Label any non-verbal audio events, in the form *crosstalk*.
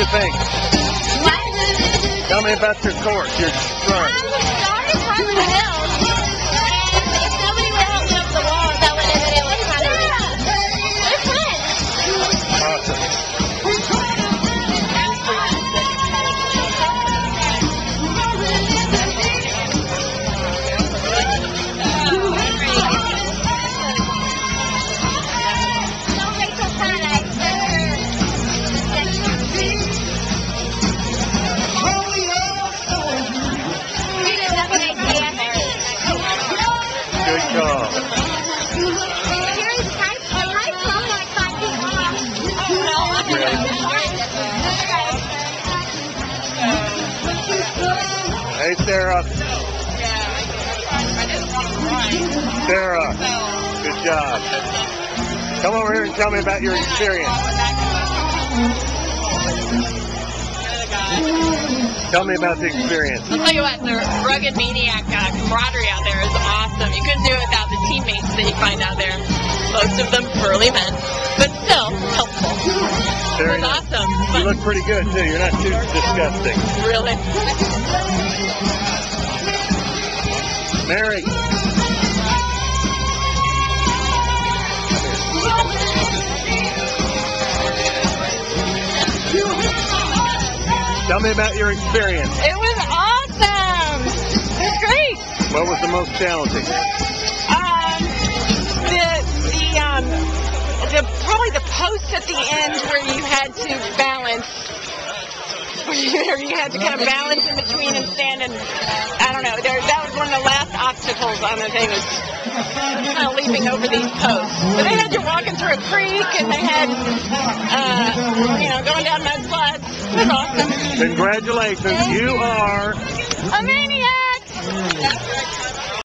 you think? Tell me about your course, your run. Good job. Here's high, high from like five Hey, Sarah. Sarah, good job. Come over here and tell me about your experience. Tell me about the experience. I'll tell you what, the rugged maniac uh, camaraderie out there is awesome. You couldn't do it without the teammates that you find out there. Most of them burly men, but still helpful. It was nice. awesome. You look pretty good too. You're not too disgusting. Really. Tell me about your experience. It was awesome. It was great. What was the most challenging? Um, the the um the probably the post at the end where you had to balance. *laughs* Where you, you had to kind of balance in between and stand and I don't know. There, that was one of the last obstacles on the thing was kind of leaping over these posts. But they had you walking through a creek and they had uh, you know going down mudslides. It was awesome. Congratulations. You are A maniac.